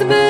with me.